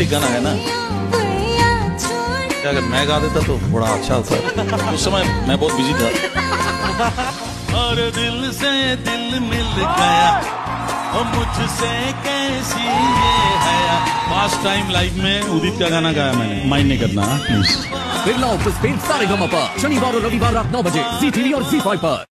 Romantic गाना है ना। क्या अगर मैं गा देता तो बड़ा अच्छा होता। उस समय मैं बहुत बिज़ी था। और दिल से दिल मिल गया। और मुझसे कैसी ये है फास्ट टाइम लाइफ में उदित का गाना गाया मैंने। माइंड नहीं करना। प्लीज़ बिरला ऑफ़िस पेन सारे गम पर शनिवार और रविवार रात नौ बजे जी टीवी और जी फाइव पर।